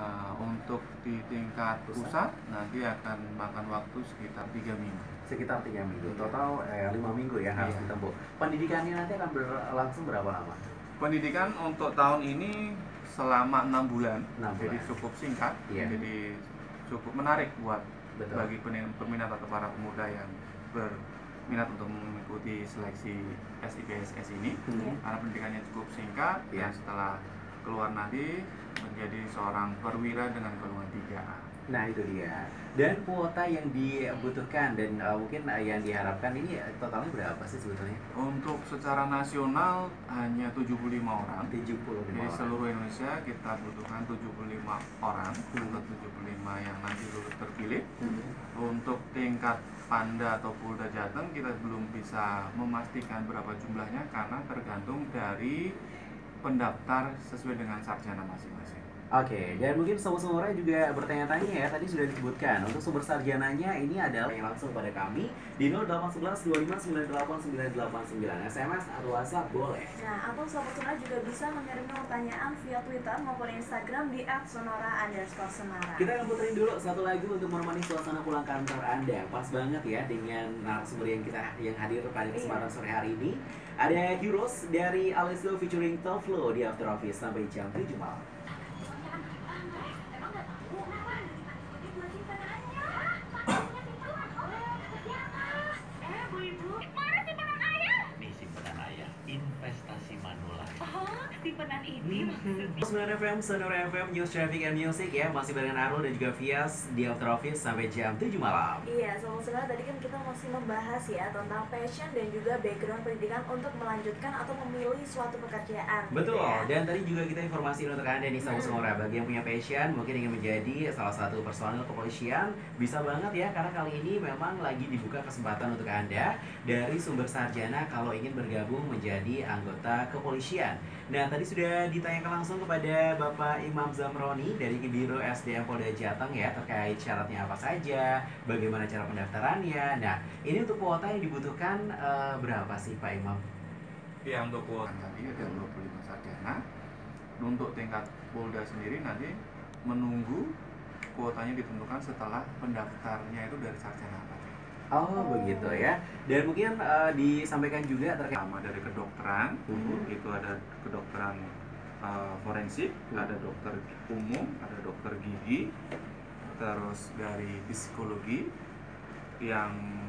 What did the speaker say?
Uh, untuk di tingkat pusat, nanti akan makan waktu sekitar tiga minggu. Sekitar tiga minggu. Iya. Total eh, lima minggu ya harus Iya. ditempuh. Pendidikannya nanti akan berlangsung berapa lama? Pendidikan untuk tahun ini selama enam bulan, Enam jadi bulan. cukup singkat, Iya. jadi cukup menarik buat Betul. bagi peminat atau para pemuda yang berminat untuk mengikuti seleksi SIPSS ini Hmm. karena pendidikannya cukup singkat Iya. dan setelah keluar nanti menjadi seorang perwira dengan golongan 3A. Nah itu dia. Dan kuota yang dibutuhkan dan eh, mungkin eh, yang diharapkan ini eh, totalnya berapa sih sebetulnya? Untuk secara nasional hanya 75 orang. 75 Jadi orang. seluruh Indonesia kita butuhkan 75 orang untuk 75 yang nanti lulus terpilih. Hmm. Untuk tingkat Panda atau Polda Jateng kita belum bisa memastikan berapa jumlahnya karena tergantung dari pendaftar sesuai dengan sarjana masing-masing. Oke, dan mungkin semua juga bertanya-tanya ya, tadi sudah disebutkan untuk sumber sarjananya ini adalah yang langsung pada kami di 0811 25 98 989 SMS atau WhatsApp boleh. Nah, atau Sobat Sonora juga bisa mengirim pertanyaan via Twitter maupun Instagram di @sonora underscore Semarang. Kita akan puterin dulu satu lagu untuk menemani suasana pulang kantor Anda. Pas banget ya dengan narasumber yang kita yang hadir pada kesempatan sore hari ini. Ada Heroes dari Alessio featuring Toflo di After Office sampai jam 7 malam. Nih simpanan ayah, investasi Manulife. Simpenan ini maksudnya. 9 FM, Sonora FM, News Traffic and Music ya Masih barengan Arul dan juga Vias di After Office sampai jam 7 malam Iya, Sobat Sonora tadi kan kita masih membahas ya tentang passion dan juga background pendidikan untuk melanjutkan atau memilih suatu pekerjaan. gitu Betul, ya. dan tadi juga kita informasi untuk Anda nih Sahabat Hmm. Sonora Bagi yang punya passion, mungkin ingin menjadi salah satu personil kepolisian Bisa banget ya, karena kali ini memang lagi dibuka kesempatan untuk Anda Dari sumber sarjana kalau ingin bergabung menjadi anggota kepolisian Nah tadi sudah ditanyakan langsung kepada Bapak Imam Zamroni dari Biro SDM Polda Jateng ya Terkait syaratnya apa saja, bagaimana cara pendaftarannya Nah ini untuk kuota yang dibutuhkan eh, berapa sih Pak Imam? Ya untuk kuota tadi ada 25 sarjana. Untuk tingkat Polda sendiri nanti menunggu kuotanya ditentukan setelah pendaftarnya itu dari sarjana apa. Oh begitu ya. Dan mungkin eh, disampaikan juga terkait Pertama dari kedokteran, Mhm. itu ada kedokteran uh, forensik, Hmm. ada dokter umum, ada dokter gigi, terus dari psikologi yang